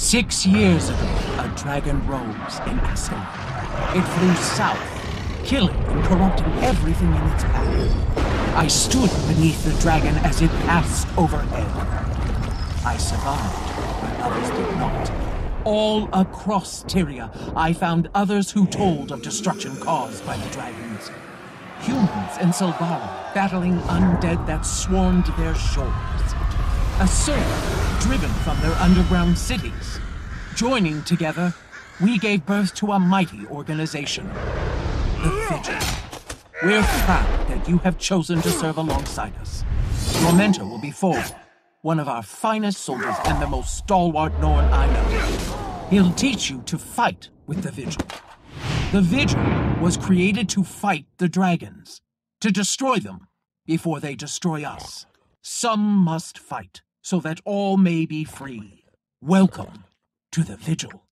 Six years ago, a dragon rose in Ascalon. It flew south, killing and corrupting everything in its path. I stood beneath the dragon as it passed overhead. I survived, but others did not. All across Tyria, I found others who told of destruction caused by the dragons. Humans and Sylvari battling undead that swarmed their shores. Asura driven from their underground cities. Joining together, we gave birth to a mighty organization, the Vigil. We're proud that you have chosen to serve alongside us. Your mentor will be Thor, one of our finest soldiers and the most stalwart Norn I know. He'll teach you to fight with the Vigil. The Vigil was created to fight the dragons, to destroy them before they destroy us. Some must fight so that all may be free. Welcome to the Vigil.